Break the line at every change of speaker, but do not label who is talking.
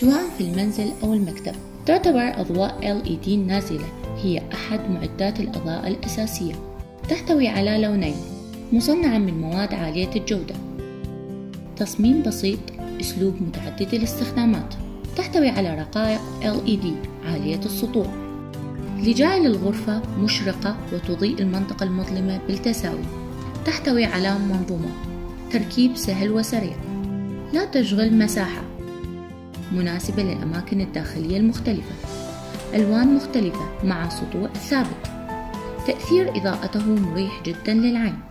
سواء في المنزل أو المكتب. تعتبر أضواء LED النازلة هي أحد معدات الإضاءة الأساسية. تحتوي على لونين. مصنعة من مواد عالية الجودة. تصميم بسيط. أسلوب متعدد الاستخدامات. تحتوي على رقائق LED عالية السطوع لجعل الغرفة مشرقة وتضيء المنطقة المظلمة بالتساوي. تحتوي على منظومة. تركيب سهل وسريع. لا تشغل مساحة. مناسبة للأماكن الداخلية المختلفة. ألوان مختلفة مع سطوع ثابت تأثير إضاءته مريح جدا للعين.